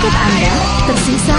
Untuk Anda, tersisa